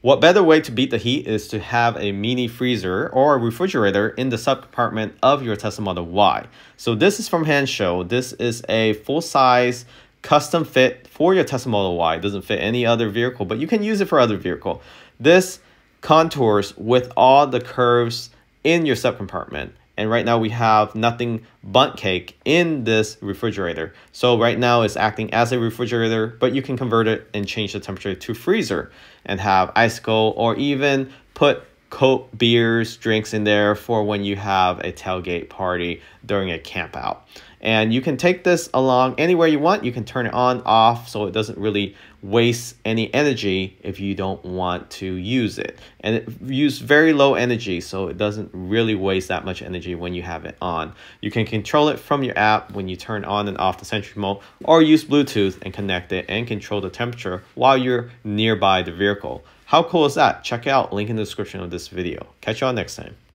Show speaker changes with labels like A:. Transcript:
A: What better way to beat the heat is to have a mini freezer or refrigerator in the subcompartment of your Tesla Model Y. So this is from Hansshow. This is a full-size custom fit for your Tesla Model Y. It doesn't fit any other vehicle, but you can use it for other vehicle. This contours with all the curves in your subcompartment and right now we have nothing Bundt cake in this refrigerator. So right now it's acting as a refrigerator, but you can convert it and change the temperature to freezer and have ice cold or even put cold beers, drinks in there for when you have a tailgate party during a camp out. And you can take this along anywhere you want. You can turn it on, off, so it doesn't really waste any energy if you don't want to use it. And it uses very low energy, so it doesn't really waste that much energy when you have it on. You can control it from your app when you turn on and off the Sentry mode, or use Bluetooth and connect it and control the temperature while you're nearby the vehicle. How cool is that? Check out link in the description of this video. Catch y'all next time.